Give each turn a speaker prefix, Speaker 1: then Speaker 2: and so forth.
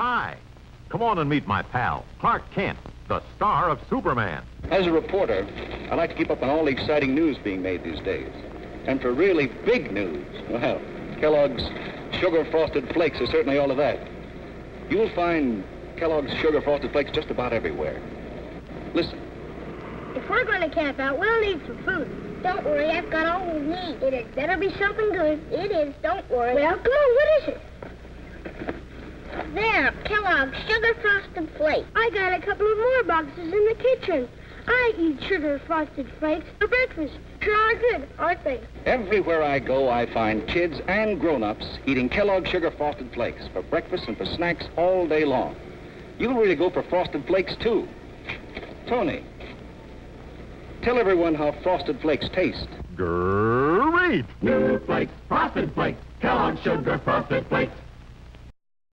Speaker 1: Hi. Come on and meet my pal, Clark Kent, the star of Superman.
Speaker 2: As a reporter, I like to keep up on all the exciting news being made these days. And for really big news, well, Kellogg's Sugar Frosted Flakes are certainly all of that. You'll find Kellogg's Sugar Frosted Flakes just about everywhere. Listen.
Speaker 3: If we're going to camp out, we'll need some food. Don't worry, I've got all we need. It had better be something good. It is, don't worry. Well, come on, what is it? There, Kellogg's Sugar Frosted Flakes. I got a couple of more boxes in the kitchen. I eat Sugar Frosted Flakes for breakfast. Sure are good, aren't they?
Speaker 2: Everywhere I go, I find kids and grown-ups eating Kellogg's Sugar Frosted Flakes for breakfast and for snacks all day long. You'll really go for Frosted Flakes, too. Tony, tell everyone how Frosted Flakes taste.
Speaker 1: Great.
Speaker 4: New flakes, frosted flakes, Kellogg's Sugar Frosted Flakes.